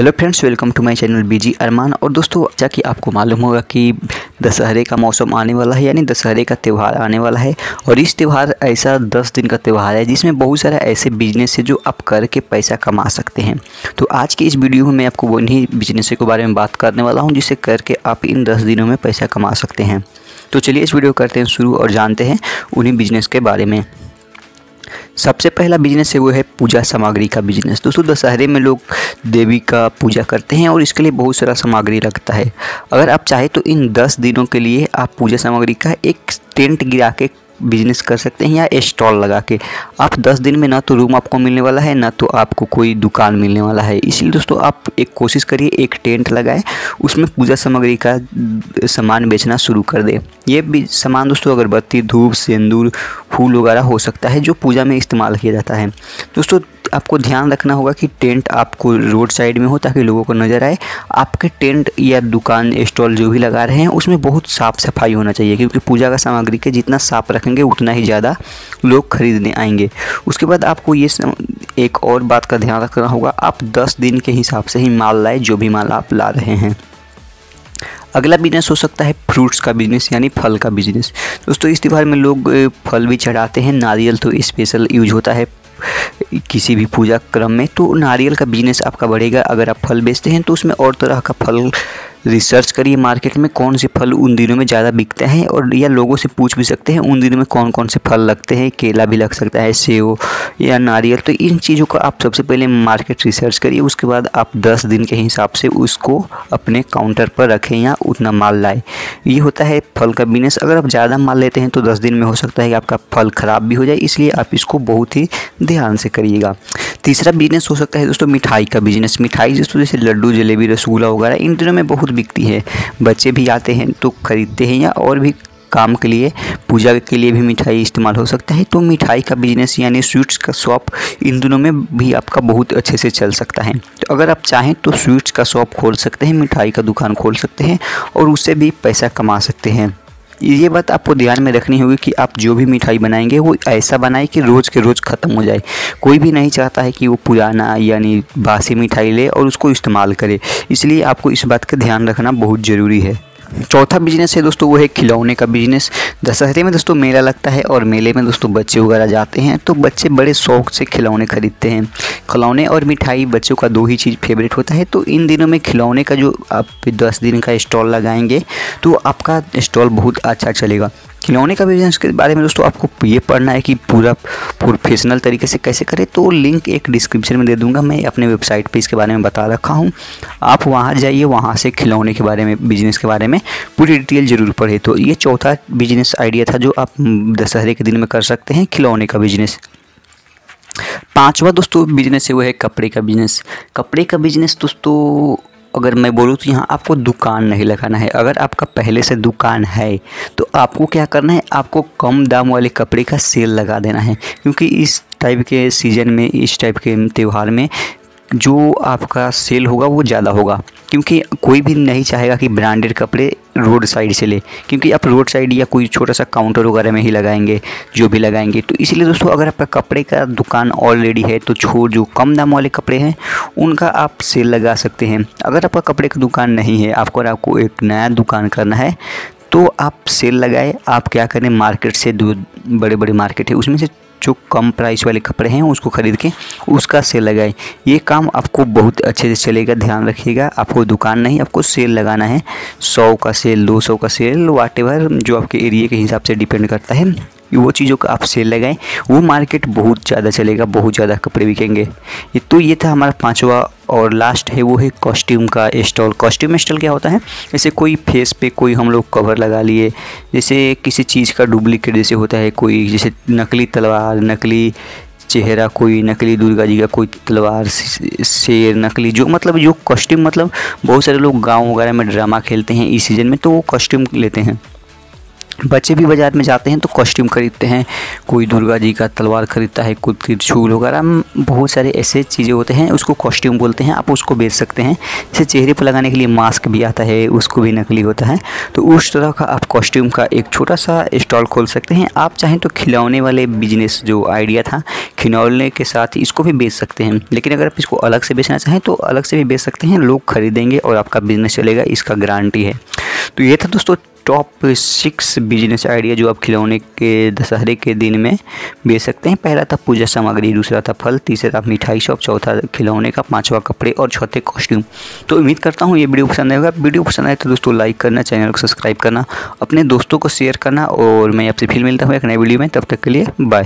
Hello friends, welcome to my channel B G Arman. और दोस्तों जैसा कि आपको मालूम होगा कि दशहरे का मौसम आने वाला है, यानी दशहरे का त्यौहार आने वाला है। और इस त्यौहार ऐसा दस दिन का त्यौहार है, जिसमें बहुत सारे ऐसे बिज़नेस है जो आप करके पैसा कमा सकते हैं। तो आज की इस वीडियो में मैं आपको उन्हीं बिज़नेस के बारे में बात करने वाला हूँ, जिसे करके आप इन दस दिनों में पैसा कमा सकते हैं। तो चलिए इस वीडियो करते हैं शुरू और जानते हैं उन्हीं बिज़नेस के बारे में। सबसे पहला बिज़नेस है, वो है पूजा सामग्री का बिज़नेस दोस्तों, दशहरे में लोग देवी का पूजा करते हैं और इसके लिए बहुत सारा सामग्री लगता है। अगर आप चाहें तो इन दस दिनों के लिए आप पूजा सामग्री का एक टेंट गिरा के बिज़नेस कर सकते हैं या स्टॉल लगा के। आप 10 दिन में ना तो रूम आपको मिलने वाला है, ना तो आपको कोई दुकान मिलने वाला है। इसलिए दोस्तों आप एक कोशिश करिए, एक टेंट लगाए, उसमें पूजा सामग्री का सामान बेचना शुरू कर दें। ये भी सामान दोस्तों अगरबत्ती, धूप, सिंदूर, फूल वगैरह हो सकता है जो पूजा में इस्तेमाल किया जाता है। दोस्तों आपको ध्यान रखना होगा कि टेंट आपको रोड साइड में हो ताकि लोगों को नज़र आए। आपके टेंट या दुकान, स्टॉल जो भी लगा रहे हैं, उसमें बहुत साफ़ सफ़ाई होना चाहिए, क्योंकि पूजा का सामग्री के जितना साफ़ रखेंगे, उतना ही ज़्यादा लोग खरीदने आएँगे। उसके बाद आपको ये एक और बात का ध्यान रखना होगा, आप दस दिन के हिसाब से ही माल लाए, जो भी माल आप ला रहे हैं। अगला बिज़नेस हो सकता है फ्रूट्स का बिज़नेस यानी फल का बिज़नेस दोस्तों, इस त्यौहार में लोग फल भी चढ़ाते हैं, नारियल तो स्पेशल यूज़ होता है किसी भी पूजा क्रम में तो नारियल का बिज़नेस आपका बढ़ेगा। अगर आप फल बेचते हैं तो उसमें और तरह का फल रिसर्च करिए मार्केट में कौन से फल उन दिनों में ज़्यादा बिकते हैं और या लोगों से पूछ भी सकते हैं उन दिनों में कौन कौन से फल लगते हैं, केला भी लग सकता है, सेव या नारियल। तो इन चीज़ों का आप सबसे पहले मार्केट रिसर्च करिए, उसके बाद आप 10 दिन के हिसाब से उसको अपने काउंटर पर रखें या उतना माल लाए। ये होता है फल का बिज़नेस अगर आप ज़्यादा माल लेते हैं तो दस दिन में हो सकता है कि आपका फल ख़राब भी हो जाए, इसलिए आप इसको बहुत ही ध्यान से करिएगा। तीसरा बिज़नेस हो सकता है दोस्तों मिठाई का बिज़नेस मिठाई दोस्तों जैसे लड्डू, जलेबी, रसगुल्ला वगैरह, इन दिनों में बहुत बिकती है। बच्चे भी आते हैं तो ख़रीदते हैं या और भी काम के लिए, पूजा के लिए भी मिठाई इस्तेमाल हो सकता है। तो मिठाई का बिज़नेस यानी स्वीट्स का शॉप इन दिनों में भी आपका बहुत अच्छे से चल सकता है। तो अगर आप चाहें तो स्वीट्स का शॉप खोल सकते हैं, मिठाई का दुकान खोल सकते हैं और उससे भी पैसा कमा सकते हैं। ये बात आपको ध्यान में रखनी होगी कि आप जो भी मिठाई बनाएँगे, वो ऐसा बनाए कि रोज़ के रोज़ ख़त्म हो जाए। कोई भी नहीं चाहता है कि वो पुराना यानी बासी मिठाई ले और उसको इस्तेमाल करे। इसलिए आपको इस बात का ध्यान रखना बहुत ज़रूरी है। चौथा बिज़नेस है दोस्तों, वो है खिलौने का बिज़नेस दशहरे में दोस्तों मेला लगता है और मेले में दोस्तों बच्चे वगैरह जाते हैं तो बच्चे बड़े शौक से खिलौने खरीदते हैं। खिलौने और मिठाई बच्चों का दो ही चीज़ फेवरेट होता है तो इन दिनों में खिलौने का जो आप दस दिन का स्टॉल लगाएँगे तो आपका स्टॉल बहुत अच्छा चलेगा। खिलौने का बिज़नेस के बारे में दोस्तों आपको ये पढ़ना है कि पूरा प्रोफेशनल तरीके से कैसे करें तो लिंक एक डिस्क्रिप्शन में दे दूँगा। मैं अपने वेबसाइट पे इसके बारे में बता रखा हूँ। आप वहाँ जाइए, वहाँ से खिलौने के बारे में बिज़नेस के बारे में पूरी डिटेल ज़रूर पढ़े। तो ये चौथा बिज़नेस आइडिया था जो आप दशहरे के दिन में कर सकते हैं, खिलौने का बिज़नेस पांचवा दोस्तों बिज़नेस है, वो है कपड़े का बिज़नेस कपड़े का बिज़नेस दोस्तों अगर मैं बोलूँ तो यहाँ आपको दुकान नहीं लगाना है। अगर आपका पहले से दुकान है तो आपको क्या करना है? आपको कम दाम वाले कपड़े का सेल लगा देना है। क्योंकि इस टाइप के सीज़न में, इस टाइप के त्यौहार में जो आपका सेल होगा, वो ज़्यादा होगा। क्योंकि कोई भी नहीं चाहेगा कि ब्रांडेड कपड़े रोड साइड से ले। क्योंकि आप रोड साइड या कोई छोटा सा काउंटर वगैरह में ही लगाएँगे, जो भी लगाएँगे। तो इसलिए दोस्तों, अगर आपका कपड़े का दुकान ऑलरेडी है तो छोड़ जो कम दाम वाले कपड़े हैं, उनका आप सेल लगा सकते हैं। अगर आपका कपड़े का दुकान नहीं है, आपको आपको एक नया दुकान करना है तो आप सेल लगाए। आप क्या करें मार्केट से दो बड़े बड़े मार्केट है, उसमें से जो कम प्राइस वाले कपड़े हैं, उसको ख़रीद के उसका सेल लगाए। ये काम आपको बहुत अच्छे से चलेगा, ध्यान रखिएगा। आपको दुकान नहीं, आपको सेल लगाना है। सौ का सेल दो सौ का सेल वाट जो आपके एरिए के हिसाब से डिपेंड करता है। वो चीज़ों का आप सेल लगाएँ। वो मार्केट बहुत ज़्यादा चलेगा, बहुत ज़्यादा कपड़े बिकेंगे। तो ये था हमारा पांचवा और लास्ट है, वो है कॉस्ट्यूम का स्टॉल कॉस्ट्यूम स्टॉल क्या होता है? जैसे कोई फेस पे कोई हम लोग कवर लगा लिए, जैसे किसी चीज़ का डुप्लीकेट जैसे होता है, कोई जैसे नकली तलवार, नकली चेहरा, कोई नकली दुर्गा जी का कोई तलवार, शेर, नकली जो मतलब जो कॉस्ट्यूम मतलब बहुत सारे लोग गाँव वगैरह में ड्रामा खेलते हैं इस सीज़न में तो वो कॉस्ट्यूम लेते हैं। बच्चे भी बाज़ार में जाते हैं तो कॉस्ट्यूम खरीदते हैं। कोई दुर्गा जी का तलवार खरीदता है कोई त्रिशूल वगैरह बहुत सारे ऐसे चीज़ें होते हैं, उसको कॉस्ट्यूम बोलते हैं, आप उसको बेच सकते हैं। जैसे चेहरे पर लगाने के लिए मास्क भी आता है, उसको भी नकली होता है। तो उस तरह का आप कॉस्ट्यूम का एक छोटा सा स्टॉल खोल सकते हैं। आप चाहें तो खिलौने वाले बिज़नेस जो आइडिया था, खिलौने के साथ इसको भी बेच सकते हैं। लेकिन अगर आप इसको अलग से बेचना चाहें तो अलग से भी बेच सकते हैं। लोग खरीदेंगे और आपका बिज़नेस चलेगा, इसका गारंटी है। तो ये था दोस्तों टॉप सिक्स बिज़नेस आइडिया जो आप खिलौने के दशहरे के दिन में बेच सकते हैं। पहला था पूजा सामग्री, दूसरा था फल, तीसरा था मिठाई शॉप, चौथा खिलौने का पांचवा कपड़े और चौथे कॉस्ट्यूम तो उम्मीद करता हूँ ये वीडियो पसंद आएगा। वीडियो पसंद आए तो दोस्तों लाइक करना चैनल को सब्सक्राइब करना, अपने दोस्तों को शेयर करना और मैं आपसे फिर मिलता हूँ एक नए वीडियो में। तब तक के लिए बाय